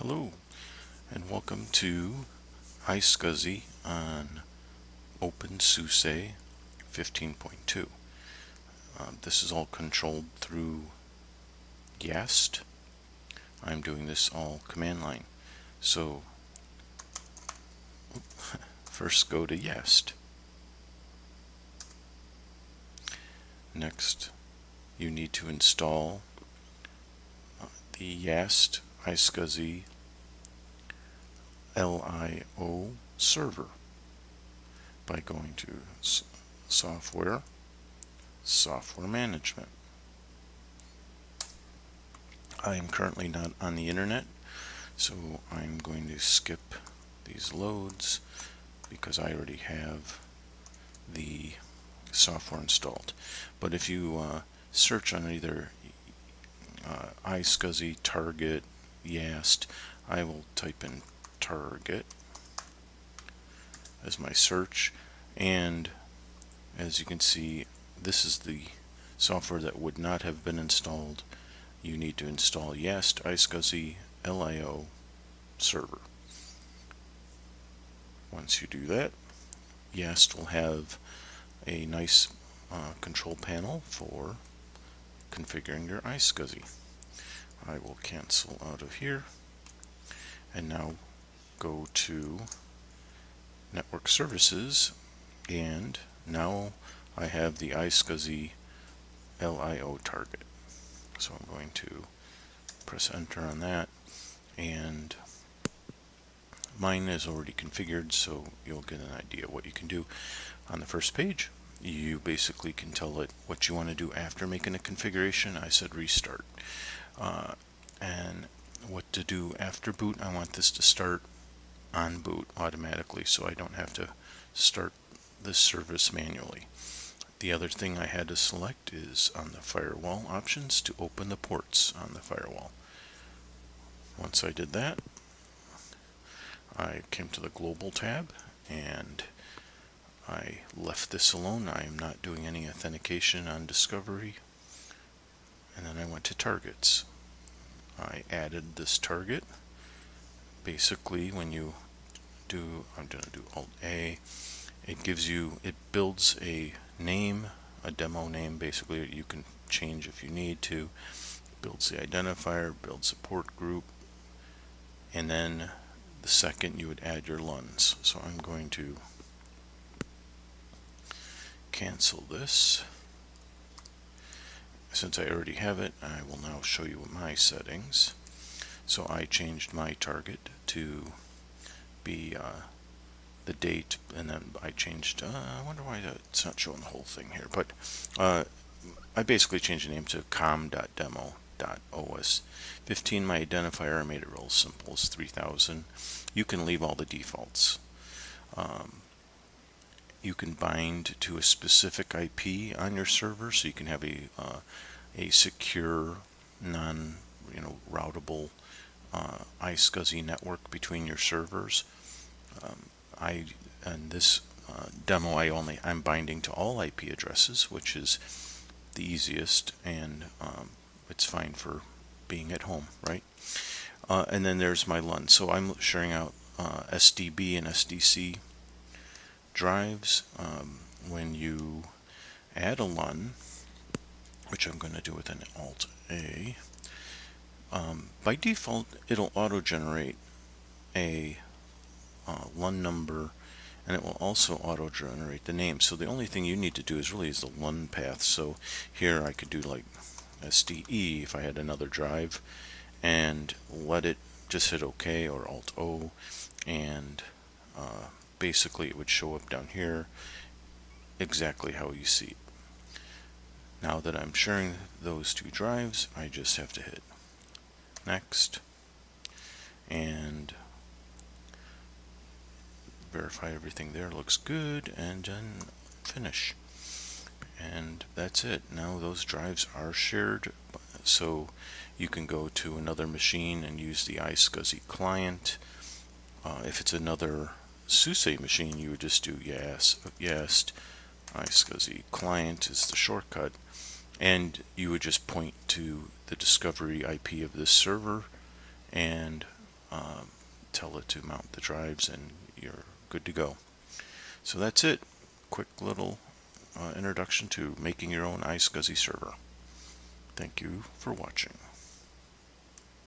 Hello and welcome to iSCSI on OpenSUSE 15.2. Uh, this is all controlled through YAST. I'm doing this all command line. So first go to YAST. Next you need to install uh, the YAST iSCSI LIO server by going to software, software management. I am currently not on the internet, so I'm going to skip these loads because I already have the software installed. But if you uh, search on either uh, iSCSI, Target, Yast. I will type in target as my search. And as you can see this is the software that would not have been installed. You need to install Yast iSCSI LIO server. Once you do that Yast will have a nice uh, control panel for configuring your iSCSI I will cancel out of here. And now go to network services. And now I have the iSCSI LIO target. So I'm going to press enter on that. And mine is already configured so you'll get an idea what you can do. On the first page you basically can tell it what you want to do after making a configuration. I said restart uh, and what to do after boot. I want this to start on boot automatically so I don't have to start this service manually. The other thing I had to select is on the firewall options to open the ports on the firewall. Once I did that, I came to the global tab and I left this alone. I am not doing any authentication on discovery and then I went to targets. I added this target. Basically, when you do, I'm going to do Alt A, it gives you, it builds a name, a demo name basically that you can change if you need to, builds the identifier, builds support group, and then the second you would add your LUNs. So I'm going to cancel this. Since I already have it, I will now show you my settings. So I changed my target to be uh, the date, and then I changed, uh, I wonder why it's not showing the whole thing here, but uh, I basically changed the name to com.demo.os. 15, my identifier, I made it real simple, is 3000. You can leave all the defaults. Um, you can bind to a specific IP on your server, so you can have a uh, a secure, non you know routable uh, iSCSI network between your servers. Um, I and this uh, demo I only I'm binding to all IP addresses, which is the easiest and um, it's fine for being at home, right? Uh, and then there's my LUN. So I'm sharing out uh, SDB and SDC drives, um, when you add a LUN, which I'm going to do with an Alt A, um, by default it'll auto-generate a uh, LUN number and it will also auto-generate the name. So the only thing you need to do is really is the LUN path. So here I could do like SDE if I had another drive and let it just hit OK or Alt O and uh, basically it would show up down here exactly how you see it. Now that I'm sharing those two drives, I just have to hit next and verify everything there looks good and then finish. And that's it. Now those drives are shared so you can go to another machine and use the iSCSI client. Uh, if it's another SUSE machine, you would just do Yast, Yast, iSCSI client is the shortcut, and you would just point to the discovery IP of this server, and um, tell it to mount the drives and you're good to go. So that's it. Quick little uh, introduction to making your own iSCSI server. Thank you for watching.